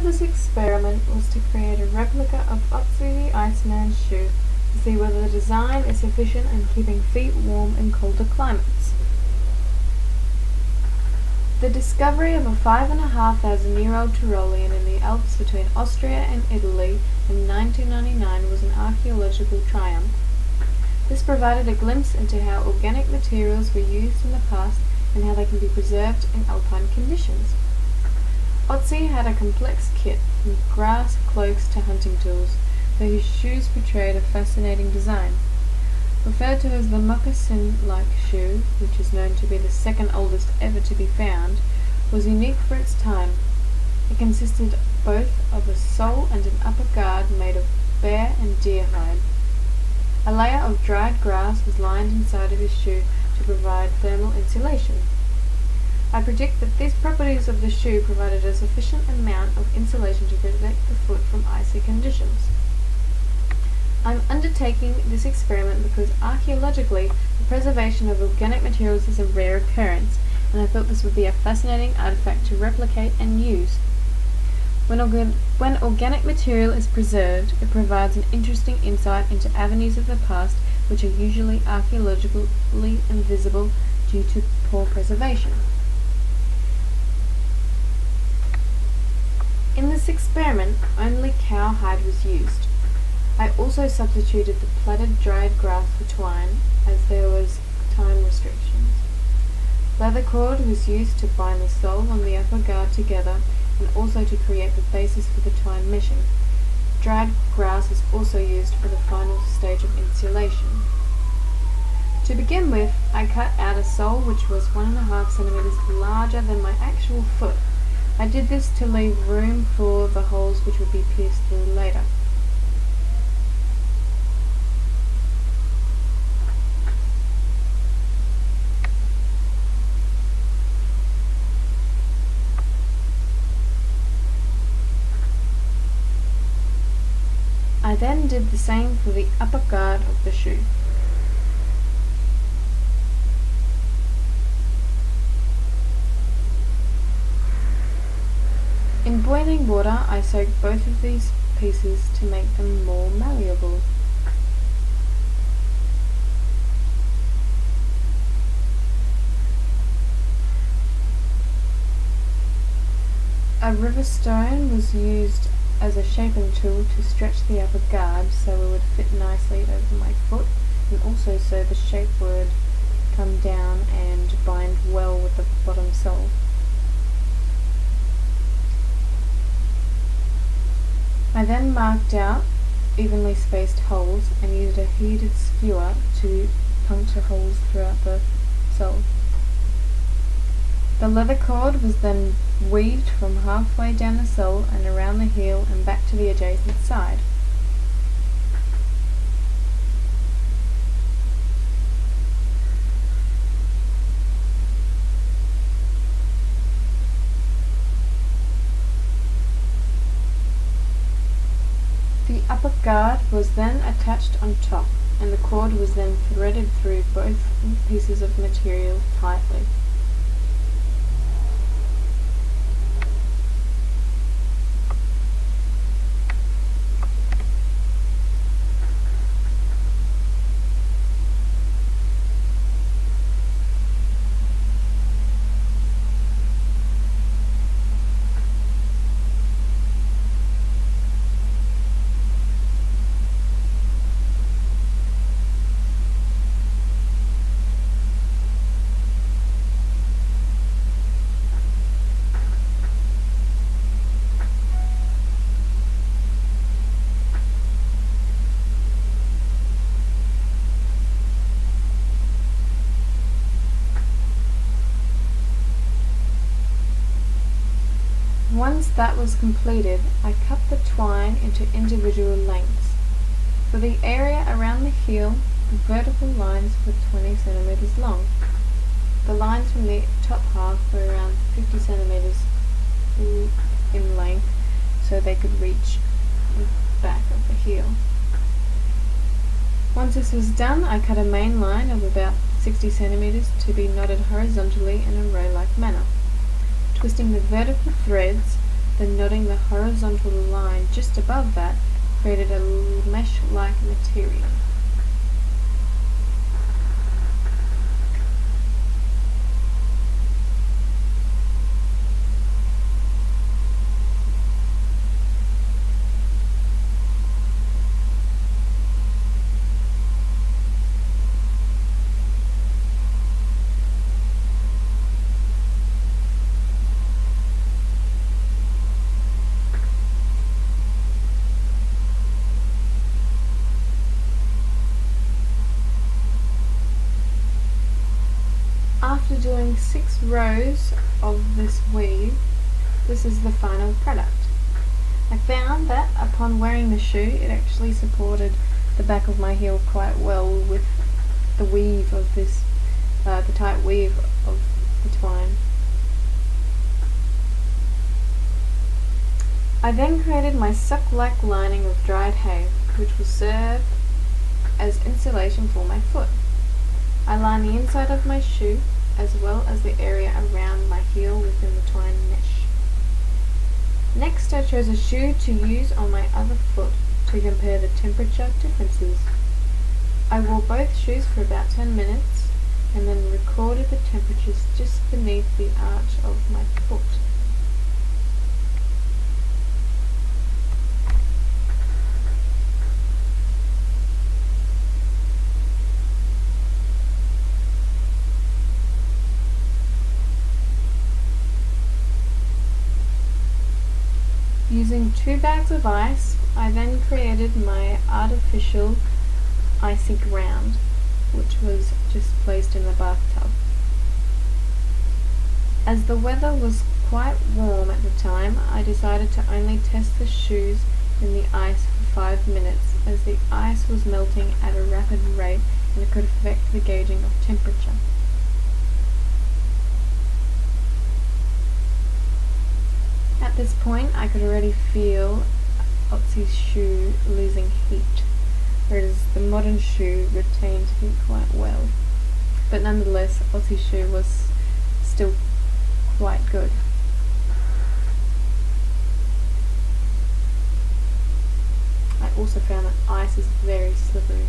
of this experiment was to create a replica of Otzi the Iceman's shoe to see whether the design is sufficient in keeping feet warm in colder climates. The discovery of a five and a half thousand year old Tyrolean in the Alps between Austria and Italy in 1999 was an archaeological triumph. This provided a glimpse into how organic materials were used in the past and how they can be preserved in alpine conditions. Otzi had a complex kit, from grass cloaks to hunting tools, though his shoes portrayed a fascinating design. Referred to as the moccasin-like shoe, which is known to be the second oldest ever to be found, was unique for its time. It consisted both of a sole and an upper guard made of bear and deer hide. A layer of dried grass was lined inside of his shoe to provide thermal insulation. I predict that these properties of the shoe provided a sufficient amount of insulation to protect the foot from icy conditions. I'm undertaking this experiment because archaeologically the preservation of organic materials is a rare occurrence, and I thought this would be a fascinating artifact to replicate and use. When, when organic material is preserved, it provides an interesting insight into avenues of the past which are usually archaeologically invisible due to poor preservation. In this experiment, only cowhide was used. I also substituted the plaited dried grass for twine, as there was time restrictions. Leather cord was used to bind the sole and the upper guard together and also to create the basis for the twine meshing. Dried grass was also used for the final stage of insulation. To begin with, I cut out a sole which was one and a half centimeters larger than my actual foot I did this to leave room for the holes which would be pierced through later. I then did the same for the upper guard of the shoe. In boiling water I soak both of these pieces to make them more malleable. A river stone was used as a shaping tool to stretch the upper guard so it would fit nicely over my foot and also so the shape would come down and bind well with the bottom sole. I then marked out evenly spaced holes and used a heated skewer to puncture holes throughout the sole. The leather cord was then weaved from halfway down the sole and around the heel and back to the adjacent side. The upper guard was then attached on top, and the cord was then threaded through both pieces of material tightly. Once that was completed, I cut the twine into individual lengths. For the area around the heel, the vertical lines were 20 centimeters long. The lines from the top half were around 50 centimeters in length, so they could reach the back of the heel. Once this was done, I cut a main line of about 60 centimeters to be knotted horizontally in a row-like manner twisting the vertical threads, then knotting the horizontal line just above that created a mesh-like material. After doing six rows of this weave, this is the final product. I found that upon wearing the shoe, it actually supported the back of my heel quite well with the weave of this, uh, the tight weave of the twine. I then created my sock-like lining of dried hay, which will serve as insulation for my foot. I line the inside of my shoe as well as the area around my heel within the twine mesh. Next I chose a shoe to use on my other foot to compare the temperature differences. I wore both shoes for about 10 minutes and then recorded the temperatures just beneath the arch of my foot. Two bags of ice, I then created my artificial icy ground, which was just placed in the bathtub. As the weather was quite warm at the time, I decided to only test the shoes in the ice for five minutes, as the ice was melting at a rapid rate and it could affect the gauging of temperature. At this point, I could already feel Otzi's shoe losing heat, whereas the modern shoe retained heat quite well. But nonetheless, Otzi's shoe was still quite good. I also found that ice is very slippery.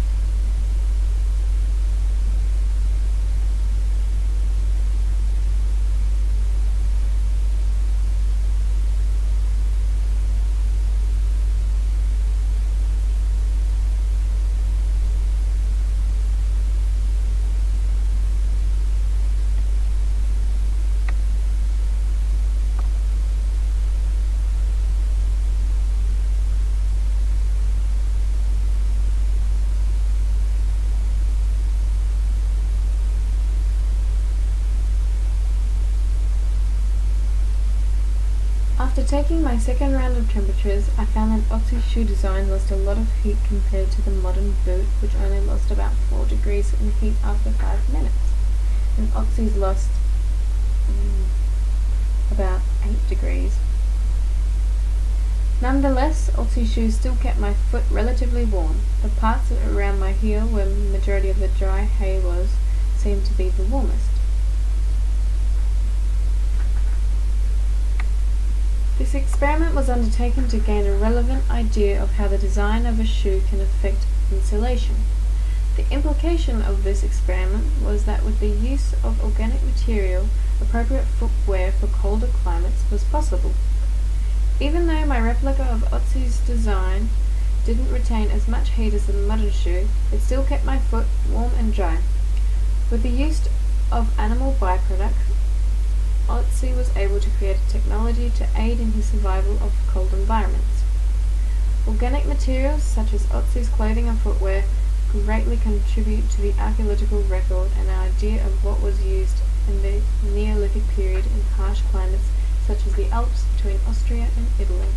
After taking my second round of temperatures, I found that Otzi's shoe design lost a lot of heat compared to the modern boot, which only lost about 4 degrees in heat after 5 minutes. And Otzi's lost um, about 8 degrees. Nonetheless, Otzi's shoes still kept my foot relatively warm. The parts around my heel, where the majority of the dry hay was, seemed to be the warmest. This experiment was undertaken to gain a relevant idea of how the design of a shoe can affect insulation. The implication of this experiment was that with the use of organic material, appropriate footwear for colder climates was possible. Even though my replica of Otzi's design didn't retain as much heat as the modern shoe, it still kept my foot warm and dry. With the use of animal byproducts, Otzi was able to create a technology to aid in his survival of cold environments. Organic materials such as Otzi's clothing and footwear greatly contribute to the archaeological record and our idea of what was used in the Neolithic period in harsh climates such as the Alps between Austria and Italy.